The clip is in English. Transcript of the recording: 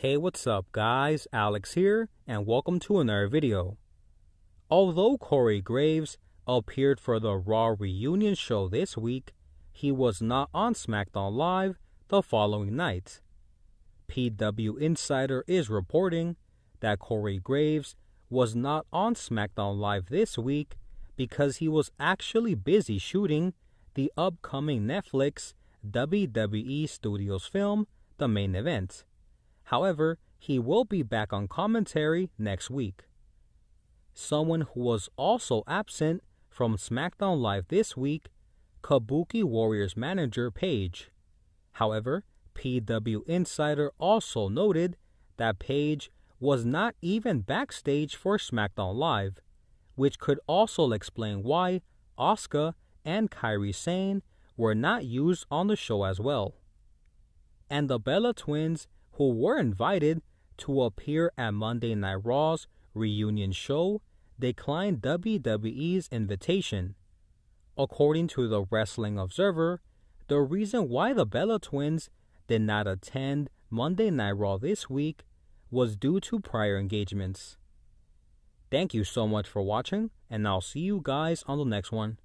Hey, what's up guys? Alex here, and welcome to another video. Although Corey Graves appeared for the Raw reunion show this week, he was not on SmackDown Live the following night. PW Insider is reporting that Corey Graves was not on SmackDown Live this week because he was actually busy shooting the upcoming Netflix WWE Studios film, The Main Event. However, he will be back on commentary next week. Someone who was also absent from SmackDown Live this week, Kabuki Warriors manager Paige. However, PW Insider also noted that Paige was not even backstage for SmackDown Live, which could also explain why Asuka and Kairi Sane were not used on the show as well. And the Bella twins who were invited to appear at Monday Night Raw's reunion show declined WWE's invitation. According to the Wrestling Observer, the reason why the Bella twins did not attend Monday Night Raw this week was due to prior engagements. Thank you so much for watching, and I'll see you guys on the next one.